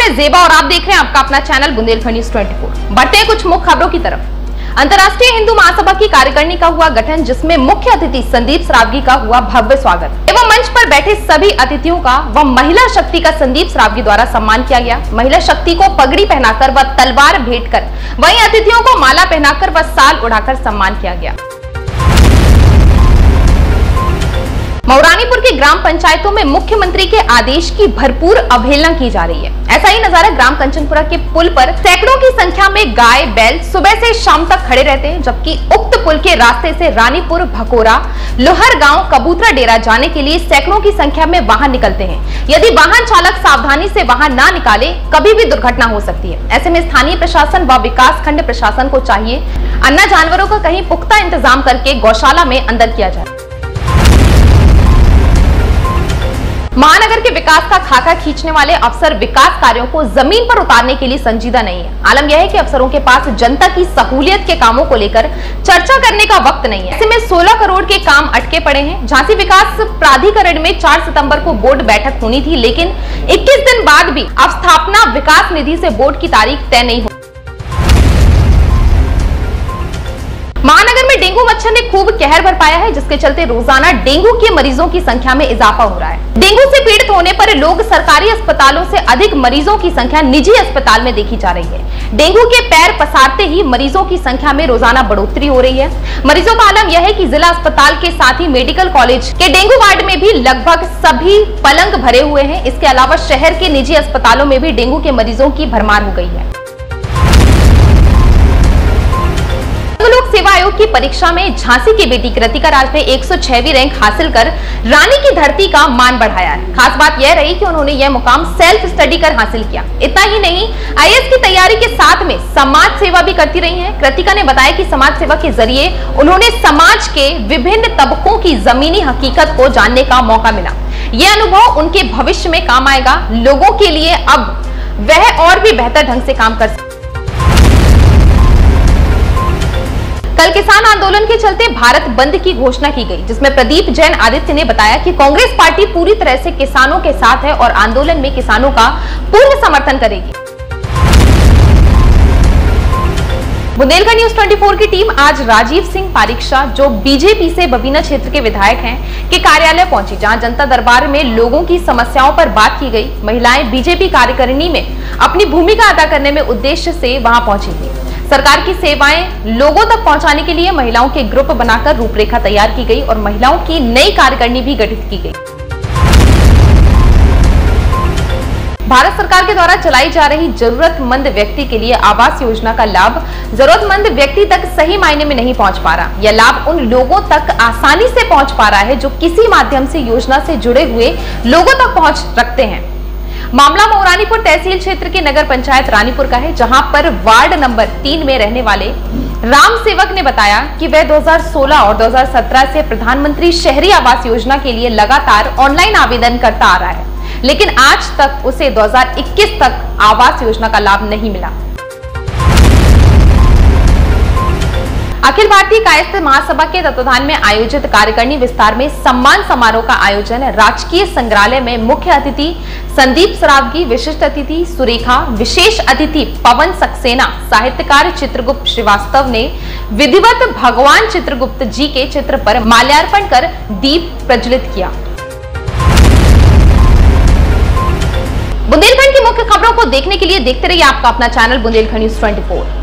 मैं जेबा और आप देख रहे हैं आपका अपना चैनल बुंदेलखंड न्यूज़ 24 बढ़ते हैं कुछ मुख्य खबरों की तरफ़। अंतर्राष्ट्रीय हिंदू महासभा की कार्यकारिणी का हुआ गठन, जिसमें मुख्य अतिथि संदीप सरावगी का हुआ भव्य स्वागत। एवं मंच पर बैठे सभी अतिथियों का व महिला शक्ति का संदीप सरावगी द्वारा सम्मान किया गया। महिला शक्ति को पगड़ी पहनाकर व तलवार भेंट कर वही अतिथियों को माला पहनाकर व साल उड़ाकर सम्मान किया गया। मौरानीपुर के ग्राम पंचायतों में मुख्यमंत्री के आदेश की भरपूर अवहेलना की जा रही है। ऐसा ही नज़ारा ग्राम कंचनपुरा के पुल पर सैकड़ों की संख्या में गाय, बैल सुबह से शाम तक खड़े रहते हैं, जबकि उक्त पुल के रास्ते से रानीपुर, भकोरा, लोहर गाँव, कबूतरा डेरा जाने के लिए सैकड़ों की संख्या में वाहन निकलते हैं। यदि वाहन चालक सावधानी से वाहन ना निकाले, कभी भी दुर्घटना हो सकती है। ऐसे में स्थानीय प्रशासन व विकास खंड प्रशासन को चाहिए अन्ना जानवरों का कहीं पुख्ता इंतज़ाम करके गौशाला में अंदर किया जाए। महानगर के विकास का खाका खींचने वाले अफसर विकास कार्यों को ज़मीन पर उतारने के लिए संजीदा नहीं है। आलम यह है कि अफसरों के पास जनता की सहूलियत के कामों को लेकर चर्चा करने का वक्त नहीं है। ऐसे में 16 करोड़ के काम अटके पड़े हैं। झांसी विकास प्राधिकरण में 4 सितंबर को बोर्ड बैठक होनी थी, लेकिन 21 दिन बाद भी अवस्थापना विकास निधि से बोर्ड की तारीख तय नहीं हो महानगर में डेंगू मच्छर ने खूब कहर भर पाया है, जिसके चलते रोज़ाना डेंगू के मरीजों की संख्या में इजाफा हो रहा है। डेंगू से पीड़ित होने पर लोग सरकारी अस्पतालों से अधिक मरीजों की संख्या निजी अस्पताल में देखी जा रही है। डेंगू के पैर पसारते ही मरीजों की संख्या में रोज़ाना बढ़ोतरी हो रही है। मरीजों का आलम यह है की जिला अस्पताल के साथ ही मेडिकल कॉलेज के डेंगू वार्ड में भी लगभग सभी पलंग भरे हुए हैं। इसके अलावा शहर के निजी अस्पतालों में भी डेंगू के मरीजों की भरमार हो गई है। सेवा आयोग की परीक्षा में झांसी की बेटी कृतिका राज ने 106वीं रैंक हासिल कर रानी की धरती का मान बढ़ाया है। खास बात यह रही कि उन्होंने यह मुकाम सेल्फ स्टडी कर हासिल किया। इतना ही नहीं, आईएएस की तैयारी के साथ में समाज सेवा भी करती रही हैं। कृतिका ने बताया कि समाज सेवा के ज़रिए उन्होंने समाज के विभिन्न तबकों की जमीनी हकीकत को जानने का मौका मिला। यह अनुभव उनके भविष्य में काम आएगा। लोगों के लिए अब वह और भी बेहतर ढंग से काम कर सकते कल किसान आंदोलन के चलते भारत बंद की घोषणा की गई, जिसमें प्रदीप जैन आदित्य ने बताया कि कांग्रेस पार्टी पूरी तरह से किसानों के साथ है और आंदोलन में किसानों का पूर्ण समर्थन करेगी। बुंदेलखंड न्यूज़ 24 की टीम आज राजीव सिंह पारीक्षा, जो बीजेपी से बबीना क्षेत्र के विधायक हैं, के कार्यालय पहुँची, जहाँ जनता दरबार में लोगों की समस्याओं पर बात की गई। महिलाएँ बीजेपी कार्यकारिणी में अपनी भूमिका अदा करने में उद्देश्य से वहाँ पहुँची थी। सरकार की सेवाएँ लोगों तक पहुँचाने के लिए महिलाओं के ग्रुप बनाकर रूपरेखा तैयार की गई और महिलाओं की नई कार्यकारिणी भी गठित की गई। भारत सरकार के द्वारा चलाई जा रही जरूरतमंद व्यक्ति के लिए आवास योजना का लाभ जरूरतमंद व्यक्ति तक सही मायने में नहीं पहुँच पा रहा। यह लाभ उन लोगों तक आसानी से पहुँच पा रहा है जो किसी माध्यम से योजना से जुड़े हुए लोगों तक पहुँच रखते हैं। मामला मौरानीपुर तहसील क्षेत्र के नगर पंचायत रानीपुर का है, जहाँ पर वार्ड नंबर तीन में रहने वाले राम सेवक ने बताया कि वह 2016 और 2017 से प्रधानमंत्री शहरी आवास योजना के लिए लगातार ऑनलाइन आवेदन करता आ रहा है, लेकिन आज तक उसे 2021 तक आवास योजना का लाभ नहीं मिला। अखिल भारतीय कायस्थ महासभा के तत्वाधान में आयोजित कार्यकारिणी विस्तार में सम्मान समारोह का आयोजन राजकीय संग्रहालय में मुख्य अतिथि संदीप सरावगी, विशिष्ट अतिथि सुरेखा, विशेष अतिथि पवन सक्सेना, साहित्यकार चित्रगुप्त श्रीवास्तव ने विधिवत भगवान चित्रगुप्त जी के चित्र पर माल्यार्पण कर दीप प्रज्वलित किया। बुंदेलखंड की मुख्य खबरों को देखने के लिए देखते रहिए आपका अपना चैनल बुंदेलखंड न्यूज़ 24